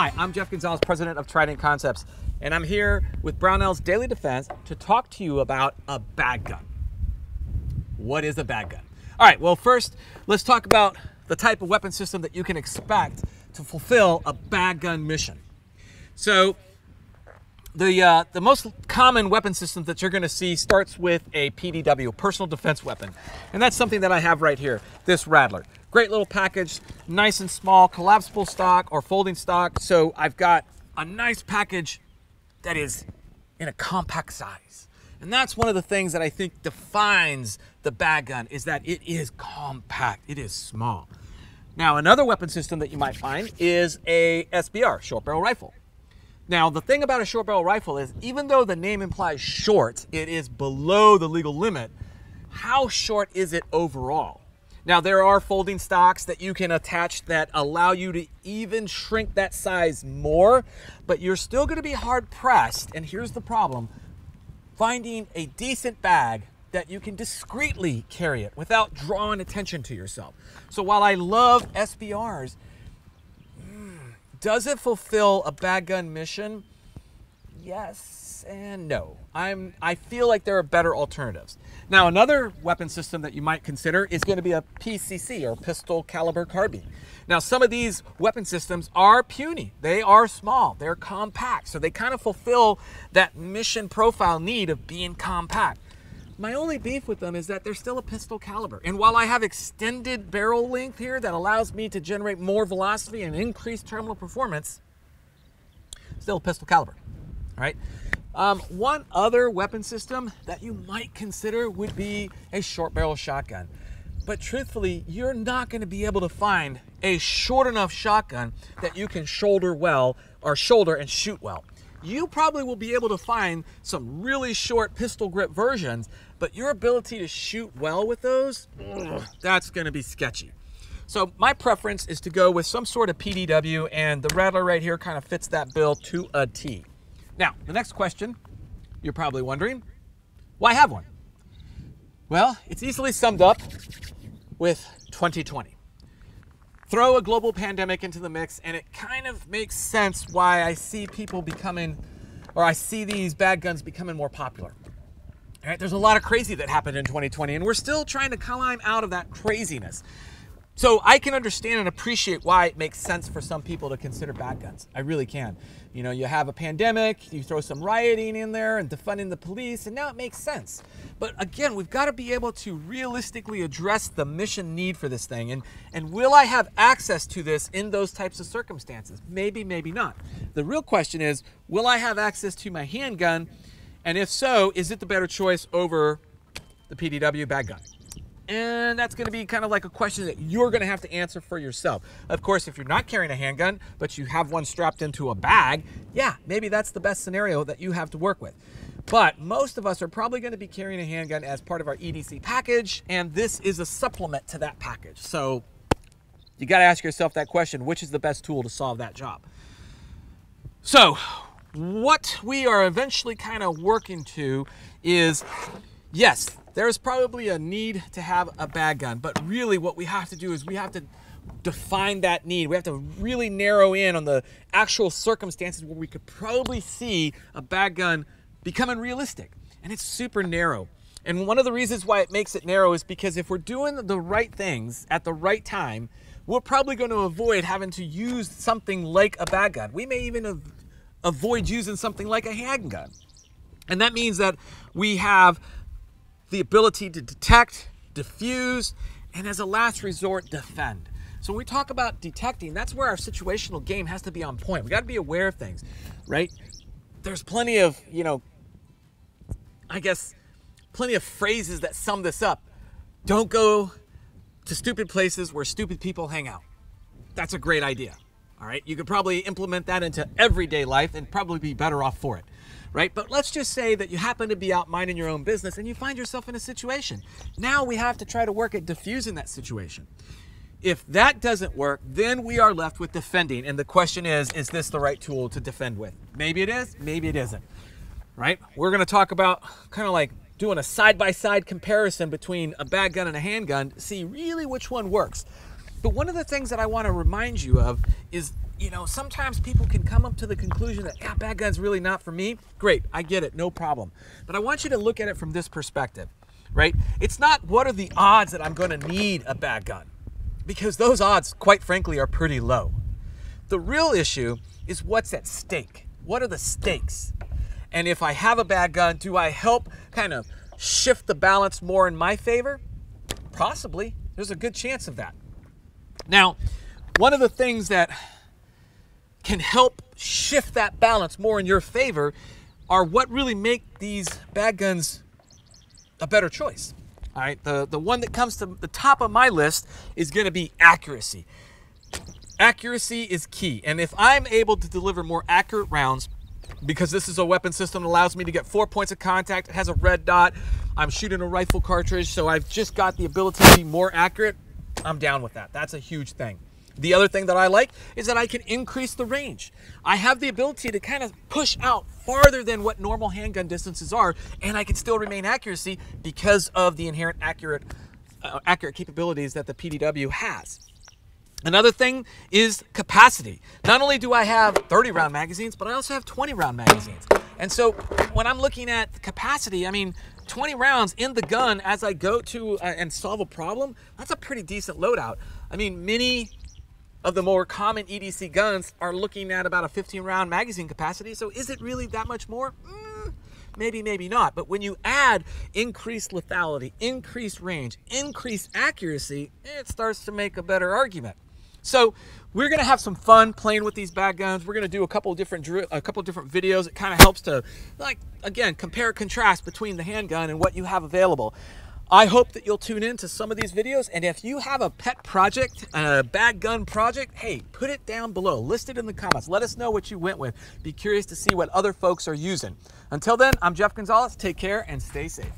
Hi, I'm Jeff Gonzales, president of Trident Concepts, and I'm here with Brownells Daily Defense to talk to you about a bag gun. What is a bag gun? All right, well, first, let's talk about the type of weapon system that you can expect to fulfill a bag gun mission. So, the, uh, the most common weapon system that you're going to see starts with a PDW, personal defense weapon. And that's something that I have right here, this Rattler. Great little package, nice and small, collapsible stock or folding stock. So I've got a nice package that is in a compact size. And that's one of the things that I think defines the bag gun is that it is compact, it is small. Now, another weapon system that you might find is a SBR, short barrel rifle. Now, the thing about a short barrel rifle is even though the name implies short, it is below the legal limit. How short is it overall? Now, there are folding stocks that you can attach that allow you to even shrink that size more, but you're still going to be hard pressed. And here's the problem finding a decent bag that you can discreetly carry it without drawing attention to yourself. So while I love SBRs, mm, does it fulfill a bag gun mission? Yes and no. I'm I feel like there are better alternatives. Now another weapon system that you might consider is going to be a PCC or pistol caliber carbine. Now some of these weapon systems are puny. They are small. They're compact. So they kind of fulfill that mission profile need of being compact. My only beef with them is that they're still a pistol caliber. And while I have extended barrel length here that allows me to generate more velocity and increase terminal performance, still a pistol caliber, all right? Um, one other weapon system that you might consider would be a short barrel shotgun. But truthfully, you're not going to be able to find a short enough shotgun that you can shoulder well or shoulder and shoot well you probably will be able to find some really short pistol grip versions, but your ability to shoot well with those, that's going to be sketchy. So my preference is to go with some sort of PDW, and the Rattler right here kind of fits that bill to a T. Now, the next question, you're probably wondering, why have one? Well, it's easily summed up with 2020 throw a global pandemic into the mix, and it kind of makes sense why I see people becoming, or I see these bag guns becoming more popular. All right, there's a lot of crazy that happened in 2020, and we're still trying to climb out of that craziness. So I can understand and appreciate why it makes sense for some people to consider bag guns. I really can. You know, you have a pandemic, you throw some rioting in there and defunding the police, and now it makes sense. But again, we've got to be able to realistically address the mission need for this thing. And, and will I have access to this in those types of circumstances? Maybe, maybe not. The real question is, will I have access to my handgun? And if so, is it the better choice over the PDW bag gun? And that's going to be kind of like a question that you're going to have to answer for yourself. Of course, if you're not carrying a handgun, but you have one strapped into a bag, yeah, maybe that's the best scenario that you have to work with. But most of us are probably going to be carrying a handgun as part of our EDC package, and this is a supplement to that package. So you got to ask yourself that question which is the best tool to solve that job? So, what we are eventually kind of working to is yes, there's probably a need to have a bag gun, but really what we have to do is we have to define that need. We have to really narrow in on the actual circumstances where we could probably see a bag gun becoming realistic. And it's super narrow. And one of the reasons why it makes it narrow is because if we're doing the right things at the right time, we're probably going to avoid having to use something like a bag gun. We may even avoid using something like a handgun. And that means that we have the ability to detect, defuse, and as a last resort, defend. So when we talk about detecting, that's where our situational game has to be on point. We got to be aware of things, right? There's plenty of, you know, I guess, plenty of phrases that sum this up. Don't go to stupid places where stupid people hang out. That's a great idea. All right. You could probably implement that into everyday life and probably be better off for it right? But let's just say that you happen to be out minding your own business and you find yourself in a situation. Now we have to try to work at defusing that situation. If that doesn't work, then we are left with defending. And the question is, is this the right tool to defend with? Maybe it is, maybe it isn't, right? We're going to talk about kind of like doing a side by side comparison between a bag gun and a handgun see really which one works. But one of the things that I want to remind you of is you know, sometimes people can come up to the conclusion that, yeah, bag gun's really not for me. Great, I get it, no problem. But I want you to look at it from this perspective, right? It's not what are the odds that I'm to need a bag gun, because those odds, quite frankly, are pretty low. The real issue is what's at stake. What are the stakes? And if I have a bag gun, do I help kind of shift the balance more in my favor? Possibly. There's a good chance of that. Now, one of the things that can help shift that balance more in your favor are what really make these bag guns a better choice. All right, the, the one that comes to the top of my list is going to be accuracy. Accuracy is key. And if I'm able to deliver more accurate rounds, because this is a weapon system that allows me to get four points of contact, it has a red dot, I'm shooting a rifle cartridge, so I've just got the ability to be more accurate, I'm down with that. That's a huge thing. The other thing that I like is that I can increase the range. I have the ability to kind of push out farther than what normal handgun distances are, and I can still remain accuracy because of the inherent accurate, uh, accurate capabilities that the PDW has. Another thing is capacity. Not only do I have 30 round magazines, but I also have 20 round magazines. And so when I'm looking at capacity, I mean, 20 rounds in the gun as I go to uh, and solve a problem, that's a pretty decent loadout. I mean, many of the more common EDC guns are looking at about a 15 round magazine capacity. So is it really that much more? Mm, maybe, maybe not. But when you add increased lethality, increased range, increased accuracy, it starts to make a better argument. So we're gonna have some fun playing with these bag guns. We're gonna do a couple different a couple different videos. It kind of helps to like again compare contrast between the handgun and what you have available. I hope that you'll tune in to some of these videos. And if you have a pet project, a bag gun project, hey, put it down below. List it in the comments. Let us know what you went with. Be curious to see what other folks are using. Until then, I'm Jeff Gonzales. Take care and stay safe.